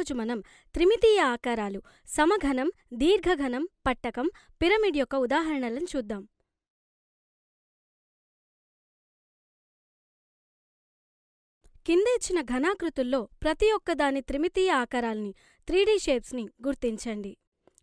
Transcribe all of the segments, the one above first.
ఈరోజు మనం త్రిమితీయ ఆకారాలు సమఘనం దీర్ఘఘనం పట్టకం పిరమిడ్ యొక్క ఉదాహరణలను చూద్దాం. కింద ఇచ్చిన ఘనాకృతుల్లో ప్రతి ఒక్కదాని త్రిమితీయ ఆకారాల్ని త్రీడీ షేప్స్ని గుర్తించండి.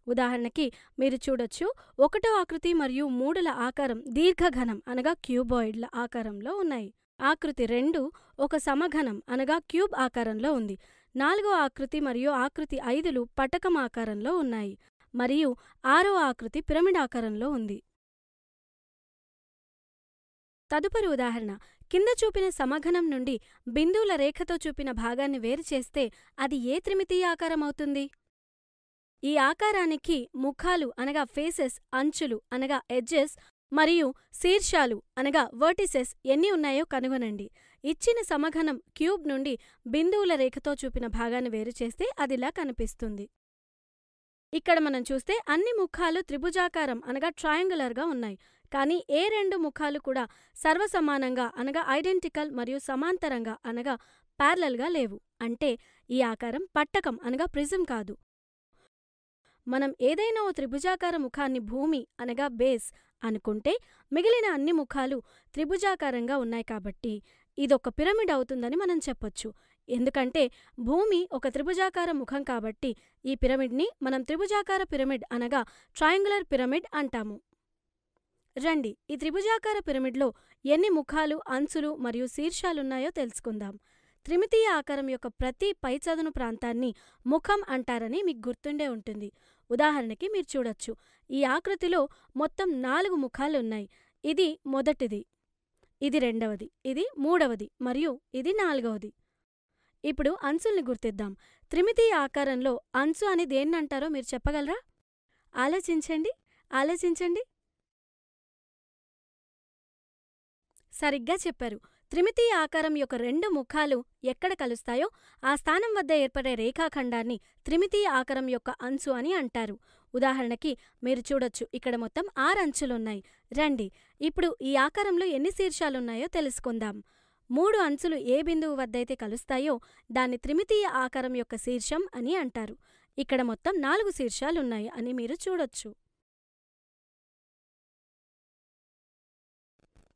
ఉదాహరణకి మీరు చూడొచ్చు ఒకటో ఆకృతి మరియు మూడుల ఆకారం దీర్ఘఘనం అనగా క్యూబాయిడ్ల ఆకారంలో ఉన్నాయి. ఆకృతి రెండు ఒక సమఘనం అనగా క్యూబ్ ఆకారంలో ఉంది. నాలుగో ఆకృతి మరియు ఆకృతి ఐదులు పటకం ఆకారంలో ఉన్నాయి మరియు ఆరో ఆకృతి పిరమిడ్ ఆకారంలో ఉంది. తదుపరి ఉదాహరణ. కింద చూపిన సమఘనం నుండి బిందువుల రేఖతో చూపిన భాగాన్ని వేరు చేస్తే అది ఏ త్రిమితీయ ఆకారం అవుతుంది? ఈ ఆకారానికి ముఖాలు అనగా ఫేసెస్ అంచులు అనగా ఎడ్జెస్ మరియు శీర్షాలు అనగా వర్టిసెస్ ఎన్ని ఉన్నాయో కనుగొనండి. ఇచ్చిన సమఘనం క్యూబ్ నుండి బిందువుల రేఖతో చూపిన భాగాన్ని వేరు చేస్తే అదిలా కనిపిస్తుంది. ఇక్కడ మనం చూస్తే అన్ని ముఖాలు త్రిభుజాకారం అనగా ట్రయాంగులర్గా ఉన్నాయి. కానీ ఏ రెండు ముఖాలు కూడా సర్వసమానంగా అనగా ఐడెంటికల్ మరియు సమాంతరంగా అనగా ప్యారలల్గా లేవు. అంటే ఈ ఆకారం పట్టకం అనగా ప్రిజం కాదు. మనం ఏదైనా ఓ త్రిభుజాకార ముఖాన్ని భూమి అనగా బేస్ అనుకుంటే మిగిలిన అన్ని ముఖాలు త్రిభుజాకారంగా ఉన్నాయి కాబట్టి ఇదొక పిరమిడ్ అవుతుందని మనం చెప్పొచ్చు. ఎందుకంటే భూమి ఒక త్రిభుజాకార ముఖం కాబట్టి ఈ పిరమిడ్ని మనం త్రిభుజాకార పిరమిడ్ అనగా ట్రయాంగులర్ పిరమిడ్ అంటాము. రండి ఈ త్రిభుజాకార పిరమిడ్లో ఎన్ని ముఖాలు అంచులు మరియు శీర్షాలున్నాయో తెలుసుకుందాం. త్రిమితీయ ఆకారం యొక్క ప్రతి పైచదును ప్రాంతాన్ని ముఖం అంటారని మీకు గుర్తుండే ఉంటుంది. ఉదాహరణకి మీరు చూడొచ్చు. ఈ ఆకృతిలో మొత్తం నాలుగు ముఖాలు ఉన్నాయి ఇది మొదటిది ఇది రెండవది ఇది మూడవది మరియు ఇది నాలుగవది. ఇప్పుడు అంచుల్ని గుర్తిద్దాం. త్రిమితీయ ఆకారంలో అంచు అని దేన్నంటారో మీరు చెప్పగలరా? ఆలోచించండి ఆలోచించండి. సరిగ్గా చెప్పారు. త్రిమితీయ ఆకారం యొక్క రెండు ముఖాలు ఎక్కడ కలుస్తాయో ఆ స్థానం వద్ద ఏర్పడే రేఖాఖండాన్ని త్రిమితీయ ఆకారం యొక్క అంచు అని అంటారు. ఉదాహరణకి మీరు చూడొచ్చు ఇక్కడ మొత్తం ఆరు అంచులున్నాయి. రండి ఇప్పుడు ఈ ఆకారంలో ఎన్ని శీర్షాలున్నాయో తెలుసుకుందాం. మూడు అంచులు ఏ బిందువు వద్దైతే కలుస్తాయో దాన్ని త్రిమితీయ ఆకారం యొక్క శీర్షం అని అంటారు. ఇక్కడ మొత్తం నాలుగు శీర్షాలున్నాయి అని మీరు చూడొచ్చు.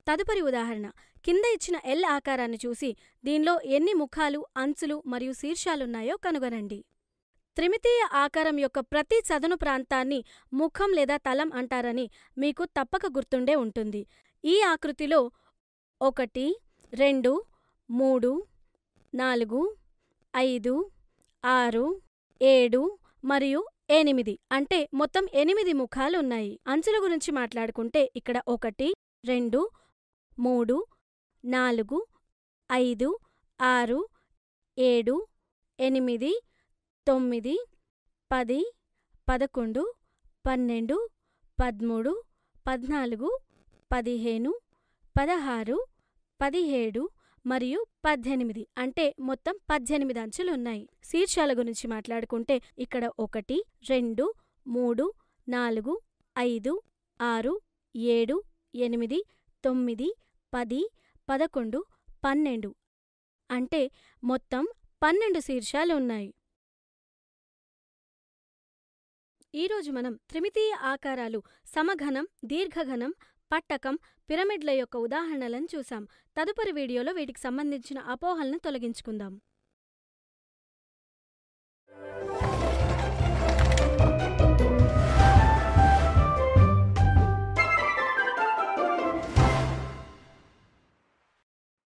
తదుపరి ఉదాహరణ కింద ఇచ్చిన ఎల్ ఆకారాన్ని చూసి దీనిలో ఎన్ని ముఖాలు అంచులు మరియు శీర్షాలున్నాయో కనుగొనండి. త్రిమితీయ ఆకారం యొక్క ప్రతి చదును ప్రాంతాన్ని ముఖం లేదా తలం అంటారని మీకు తప్పక గుర్తుండే ఉంటుంది. ఈ ఆకృతిలో ఒకటి రెండు మూడు నాలుగు ఐదు ఆరు ఏడు మరియు ఎనిమిది అంటే మొత్తం ఎనిమిది ముఖాలు ఉన్నాయి అంచుల గురించి మాట్లాడుకుంటే ఇక్కడ ఒకటి రెండు మూడు నాలుగు ఐదు ఆరు ఏడు ఎనిమిది తొమ్మిది పది పదకొండు పన్నెండు పదమూడు పద్నాలుగు పదిహేను పదహారు పదిహేడు మరియు పద్దెనిమిది. అంటే మొత్తం పద్దెనిమిది అంచులు ఉన్నాయి శీర్షాల గురించి మాట్లాడుకుంటే ఇక్కడ ఒకటి రెండు మూడు నాలుగు ఐదు ఆరు ఏడు ఎనిమిది తొమ్మిది పది పదకొండు పన్నెండు. అంటే మొత్తం పన్నెండు శీర్షాలు ఉన్నాయి ఈరోజు మనం త్రిమితీయ ఆకారాలు సమఘనం దీర్ఘఘనం పట్టకం పిరమిడ్ల యొక్క ఉదాహరణలను చూశాం. తదుపరి వీడియోలో వీటికి సంబంధించిన అపోహలను తొలగించుకుందాం.